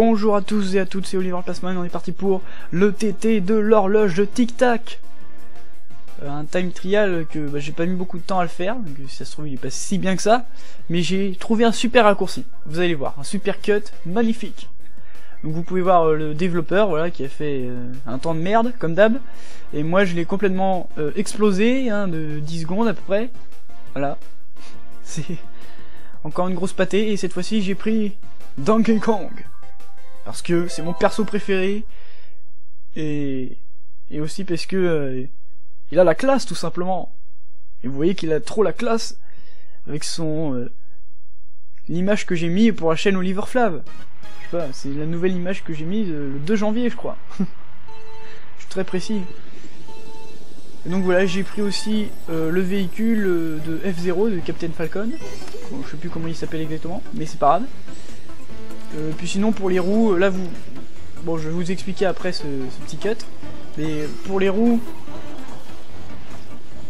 Bonjour à tous et à toutes, c'est Oliver Passman, on est parti pour le TT de l'horloge de Tic Tac. Euh, Un time trial que bah, j'ai pas mis beaucoup de temps à le faire, donc ça se trouve il est pas si bien que ça, mais j'ai trouvé un super raccourci, vous allez voir, un super cut magnifique. Donc vous pouvez voir euh, le développeur qui a fait euh, un temps de merde comme d'hab. Et moi je l'ai complètement explosé hein, de 10 secondes à peu près. Voilà. C'est encore une grosse pâtée et cette fois-ci j'ai pris Donkey Kong parce que c'est mon perso préféré et et aussi parce que euh, il a la classe tout simplement. Et vous voyez qu'il a trop la classe avec son euh, l'image que j'ai mis pour la chaîne Oliver Flav. Je sais pas, c'est la nouvelle image que j'ai mise euh, le 2 janvier, je crois. je suis très précis. Et donc voilà, j'ai pris aussi le véhicule de F0 de Captain Falcon. Bon, je sais plus comment il s'appelle exactement, mais c'est pas grave. Euh, puis sinon pour les roues, là vous... Bon je vais vous expliquer après ce, petit cut. Mais pour les roues...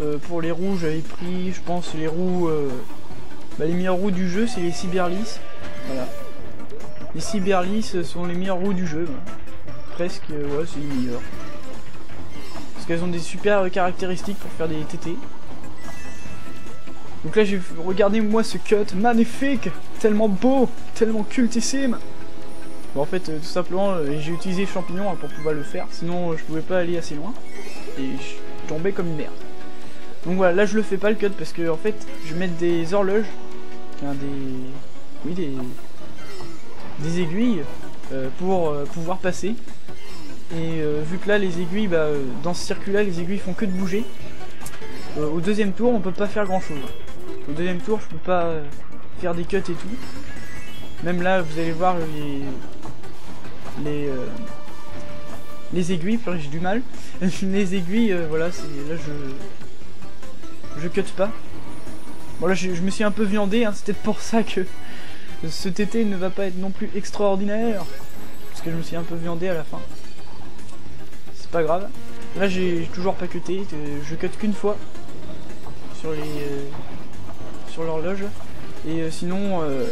Euh, pour les roues j'avais pris je pense les roues... Euh, bah, les meilleures roues du jeu c'est les Cyberlis. Voilà. Les Cyberlis sont les meilleures roues du jeu. Presque, ouais c'est les meilleures. Parce qu'elles ont des super caractéristiques pour faire des TT. Donc là, j'ai regardé moi ce cut magnifique, tellement beau, tellement cultissime. Bon, en fait, euh, tout simplement, euh, j'ai utilisé champignon hein, pour pouvoir le faire, sinon euh, je pouvais pas aller assez loin. Et je tombais comme une merde. Donc voilà, là je le fais pas le cut parce que en fait, je vais mettre des horloges, des... Oui, des... Des aiguilles pour pouvoir passer. Et vu que là, les aiguilles, bah, dans ce circuit-là, les aiguilles font que de bouger. au deuxième tour, on peut pas faire grand-chose. Au deuxième tour, je peux pas euh, faire des cuts et tout. Même là, vous allez voir les les euh, les aiguilles. J'ai du mal. les aiguilles, euh, voilà, c'est là je je cut pas. Bon là, je, me suis un peu viandé. Hein, C'est pour ça que ce TT ne va pas être non plus extraordinaire. Parce que je me suis un peu viandé à la fin. C'est pas grave. Là, j'ai toujours pas cuté. Je cut qu'une fois sur les l'horloge. Et euh, sinon, euh,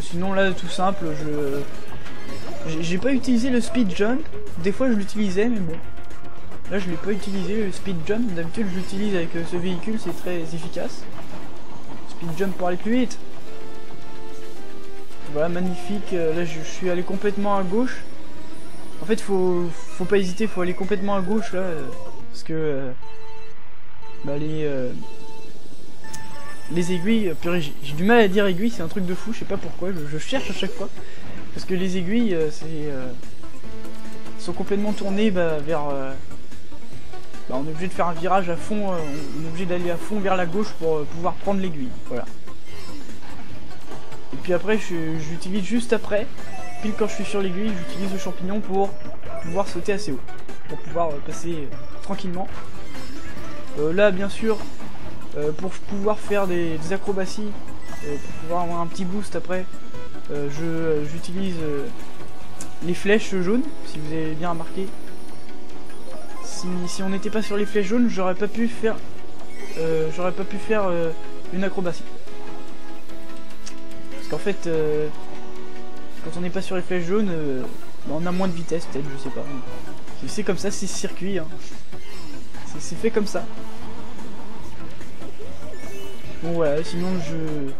sinon là tout simple, je j'ai pas utilisé le speed jump. Des fois je l'utilisais, mais bon. Là je l'ai pas utilisé le speed jump. D'habitude je l'utilise avec euh, ce véhicule, c'est très efficace. Speed jump pour aller plus vite. Voilà, magnifique. Là je, suis allé complètement à gauche. En fait, faut, faut pas hésiter, faut aller complètement à gauche là. Parce que bah, les, les aiguilles, j'ai du mal à dire aiguille, c'est un truc de fou, je sais pas pourquoi, je, cherche à chaque fois. Parce que les aiguilles, euh, c'est euh, sont complètement tournées bah, vers... Euh, bah, on est obligé de faire un virage à fond, on est obligé d'aller à fond vers la gauche pour pouvoir prendre l'aiguille, voilà. Et puis après, j'utilise juste après, pile quand je suis sur l'aiguille, j'utilise le champignon pour pouvoir sauter assez haut, pour pouvoir passer tranquillement. Là, bien sûr, euh, pour pouvoir faire des, acrobaties, euh, pour pouvoir avoir un petit boost après, euh, j'utilise les flèches jaunes, si vous avez bien remarqué. Si, on n'était pas sur les flèches jaunes, j'aurais pas pu faire, j'aurais pas pu faire une acrobatie. Parce qu'en fait, quand on n'est pas sur les flèches jaunes, bah, on a moins de vitesse peut-être, je sais pas. C'est comme ça, c'est circuit. Hein. C'est fait comme ça. Bon voilà, sinon je...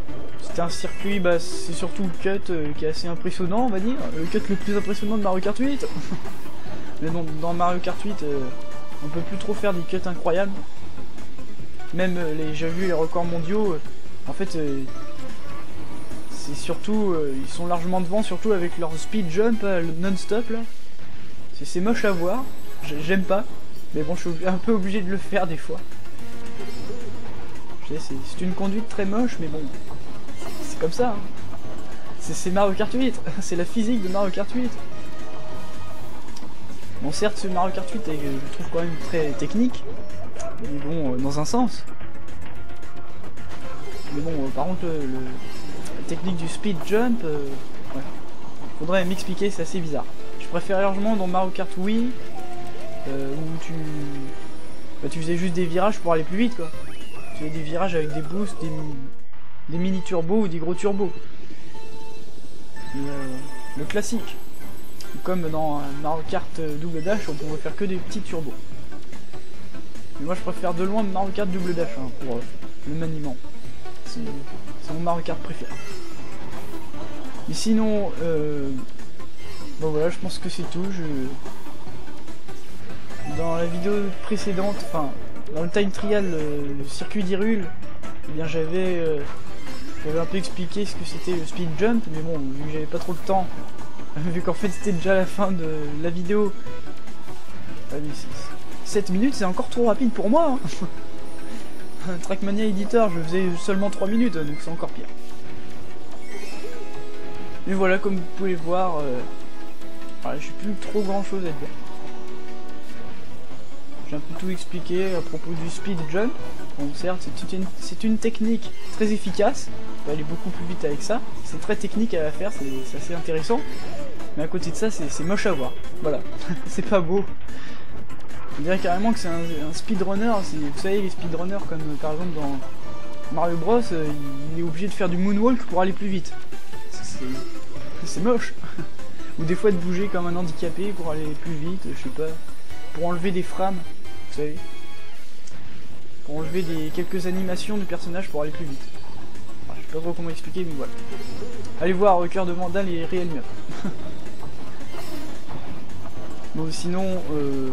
C'était un circuit, bah c'est surtout le cut euh, qui est assez impressionnant on va dire. Le cut le plus impressionnant de Mario Kart 8 Mais bon, dans Mario Kart 8, euh, on peut plus trop faire des cuts incroyables. Même euh, les, j'ai vu les records mondiaux, en fait c'est surtout, ils sont largement devant, surtout avec leur speed jump non-stop là. C'est moche à voir, j'aime pas, mais bon je suis un peu obligé de le faire des fois. C'est une conduite très moche, mais bon, c'est comme ça. Hein. C'est Mario Kart 8, c'est la physique de Mario Kart 8. Bon, certes, ce Mario Kart 8 est, je trouve quand même très technique, mais bon, euh, dans un sens. Mais bon, euh, par contre, la technique du speed jump, euh, Faudrait m'expliquer, c'est assez bizarre. Je préfère largement dans Mario Kart Wii, où tu... Bah, tu faisais juste des virages pour aller plus vite, quoi des virages avec des boosts, des, mini turbos ou des gros turbos. le, classique. Comme dans Mario Kart double dash, on pouvait faire que des petits turbos. Mais moi je préfère de loin Mario Kart double dash hein, pour euh, le maniement. C'est mon Mario Kart préféré. Mais sinon, euh, bon voilà, je pense que c'est tout. Je... Dans la vidéo précédente, enfin, dans le time trial, euh, le circuit d'Irule, eh bien j'avais euh, j'avais un peu expliqué ce que c'était le speed jump, mais bon, vu que j'avais pas trop de temps, vu qu'en fait c'était déjà la fin de la vidéo, 7 ah, minutes c'est encore trop rapide pour moi hein. Trackmania Editor, je faisais seulement 3 minutes, donc c'est encore pire. Mais voilà, comme vous pouvez voir, euh, j'ai plus trop grand chose à dire. J'ai un peu tout expliqué à propos du speed jump. Donc certes, c'est une, technique très efficace. On peut aller beaucoup plus vite avec ça. C'est très technique à faire, c'est assez intéressant. Mais à côté de ça, c'est moche à voir. Voilà, c'est pas beau. On dirait carrément que c'est un, speedrunner. Vous savez, les speedrunners, comme par exemple dans Mario Bros, euh, il est obligé de faire du moonwalk pour aller plus vite. C'est moche. Ou des fois de bouger comme un handicapé pour aller plus vite, je sais pas. Pour enlever des frames, vous savez. Pour enlever des quelques animations du personnage pour aller plus vite. je sais pas trop comment expliquer, mais voilà. Allez voir, Cœur de Vandal et Real Bon, sinon, euh,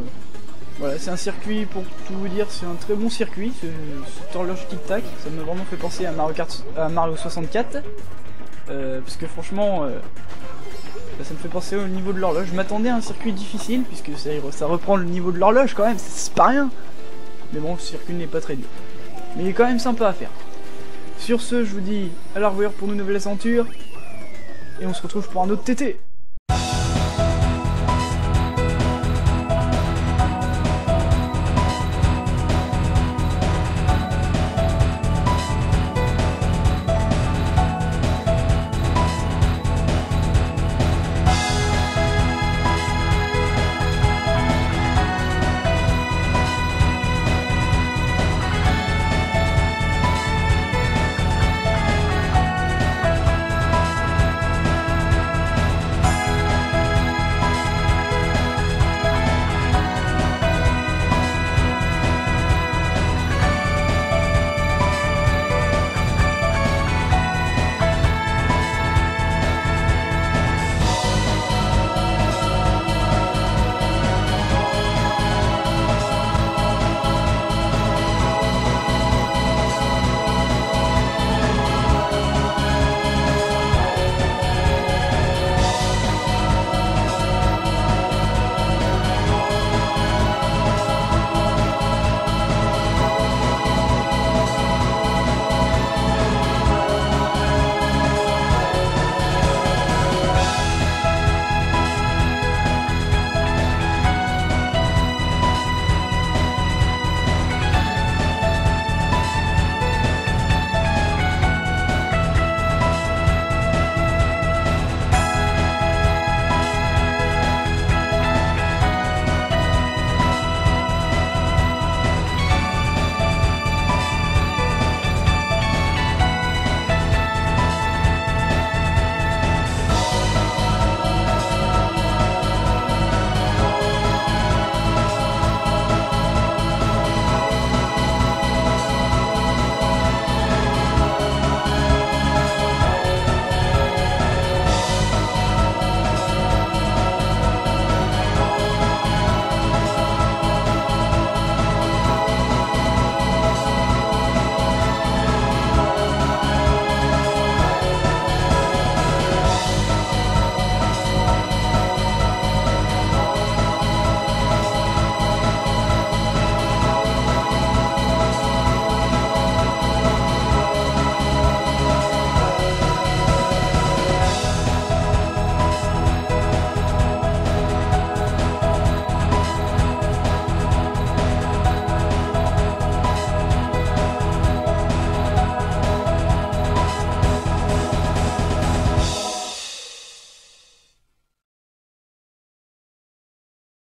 voilà, c'est un circuit, pour tout vous dire, c'est un très bon circuit, ce, cette horloge tic-tac. Ça m'a vraiment fait penser à Mario, à Mario 64. Euh, parce que franchement, euh, ça me fait penser au niveau de l'horloge. Je m'attendais à un circuit difficile, puisque ça, reprend le niveau de l'horloge quand même, c'est pas rien. Mais bon, ce circuit n'est pas très dur. Mais il est quand même sympa à faire. Sur ce, je vous dis à la revoir pour une nouvelle aventure. Et on se retrouve pour un autre TT.